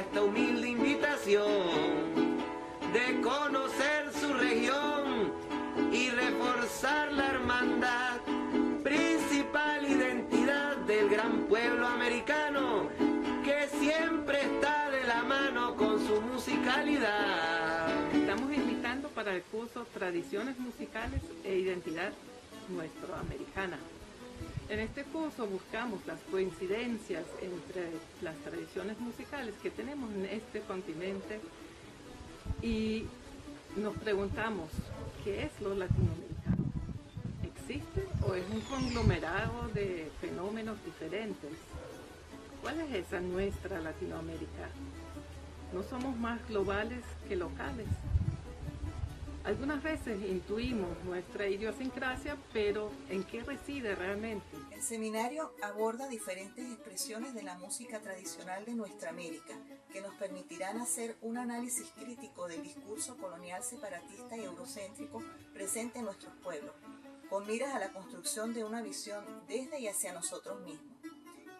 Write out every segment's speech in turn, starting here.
esta humilde invitación de conocer su región y reforzar la hermandad, principal identidad del gran pueblo americano que siempre está de la mano con su musicalidad. Estamos invitando para el curso Tradiciones Musicales e Identidad Nuestroamericana. En este curso buscamos las coincidencias entre las tradiciones musicales que tenemos en este continente y nos preguntamos, ¿qué es lo latinoamericano? ¿Existe o es un conglomerado de fenómenos diferentes? ¿Cuál es esa nuestra Latinoamérica? ¿No somos más globales que locales? Algunas veces intuimos nuestra idiosincrasia, pero ¿en qué reside realmente? El seminario aborda diferentes expresiones de la música tradicional de nuestra América, que nos permitirán hacer un análisis crítico del discurso colonial separatista y eurocéntrico presente en nuestros pueblos, con miras a la construcción de una visión desde y hacia nosotros mismos.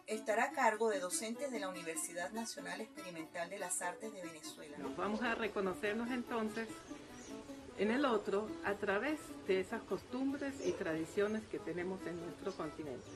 Estará a cargo de docentes de la Universidad Nacional Experimental de las Artes de Venezuela. Nos vamos a reconocernos entonces en el otro a través de esas costumbres y tradiciones que tenemos en nuestro continente.